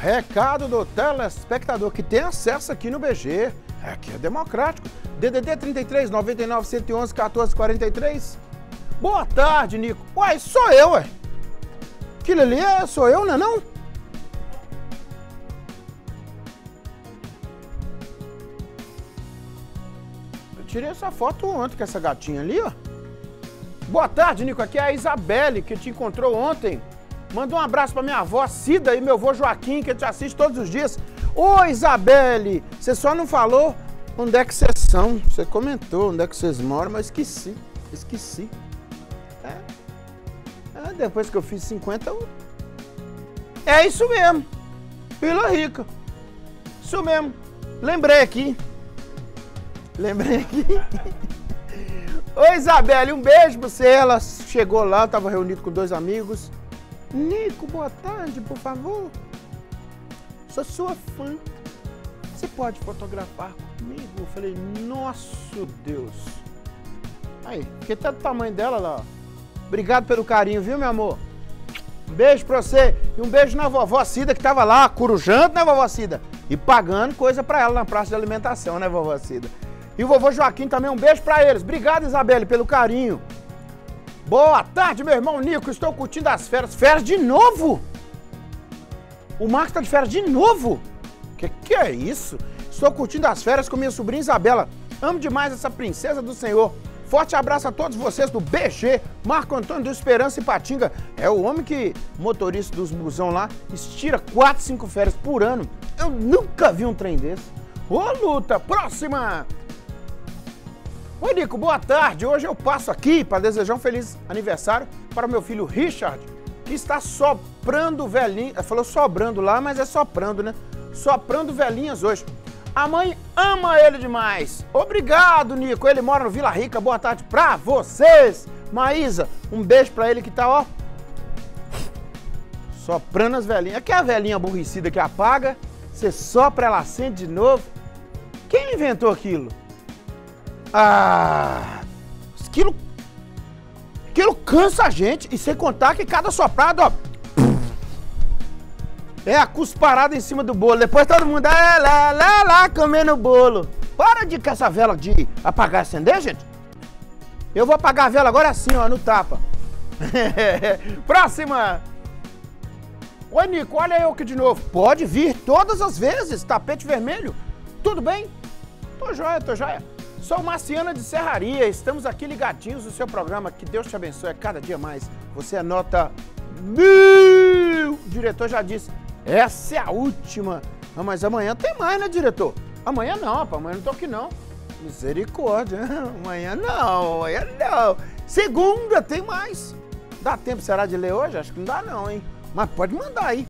Recado do telespectador que tem acesso aqui no BG. Aqui é democrático. DDD 33 99 111 14 43. Boa tarde, Nico. Uai, sou eu, ué. Aquilo ali é, sou eu, não é não? Eu tirei essa foto ontem com essa gatinha ali, ó. Boa tarde, Nico. Aqui é a Isabelle, que te encontrou ontem. Manda um abraço pra minha avó Cida e meu avô Joaquim, que te assiste todos os dias. Ô, Isabelle, você só não falou onde é que vocês são. Você comentou onde é que vocês moram, mas esqueci. Esqueci. É. é depois que eu fiz 50, eu... É isso mesmo. Vila Rica. Isso mesmo. Lembrei aqui. Lembrei aqui. Oi, Isabelle, um beijo pra você. Ela chegou lá, tava reunido com dois amigos. Nico, boa tarde, por favor. Sou sua fã. Você pode fotografar comigo? Eu falei, nosso Deus. Aí, que tá do tamanho dela lá. Obrigado pelo carinho, viu, meu amor? Um beijo pra você e um beijo na vovó Cida que tava lá, corujando, né, vovó Cida? E pagando coisa pra ela na praça de alimentação, né, vovó Cida? E o vovô Joaquim também, um beijo pra eles. Obrigado, Isabelle, pelo carinho. Boa tarde, meu irmão Nico. Estou curtindo as férias. Férias de novo? O Marcos está de férias de novo? Que que é isso? Estou curtindo as férias com minha sobrinha Isabela. Amo demais essa princesa do Senhor. Forte abraço a todos vocês do BG, Marco Antônio do Esperança e Patinga. É o homem que, motorista dos busão lá, estira 4, 5 férias por ano. Eu nunca vi um trem desse. Ô, luta! Próxima! Oi, Nico, boa tarde. Hoje eu passo aqui para desejar um feliz aniversário para o meu filho Richard, que está soprando velhinhas. Falou sobrando lá, mas é soprando, né? Soprando velhinhas hoje. A mãe ama ele demais. Obrigado, Nico. Ele mora no Vila Rica. Boa tarde para vocês. Maísa, um beijo para ele que tá, ó. Soprando as velhinhas. Aqui é a velhinha aborrecida que apaga. Você sopra, ela acende de novo. Quem inventou aquilo? Ah, aquilo, aquilo cansa a gente. E sem contar que cada soprado, ó. É a cusparada em cima do bolo. Depois todo mundo, é, lá, lá, lá, comendo bolo. Para de com essa vela de apagar e acender, gente. Eu vou apagar a vela agora assim, ó, no tapa. Próxima. Oi, Nico, olha eu aqui de novo. Pode vir todas as vezes, tapete vermelho. Tudo bem? Tô joia, tô joia. Sou Marciana de Serraria, estamos aqui ligadinhos no seu programa. Que Deus te abençoe a cada dia mais. Você é nota mil. O diretor já disse, essa é a última. Ah, mas amanhã tem mais, né, diretor? Amanhã não, rapaz, amanhã não tô aqui não. Misericórdia, amanhã não, amanhã não. Segunda tem mais. Dá tempo, será, de ler hoje? Acho que não dá não, hein? Mas pode mandar aí.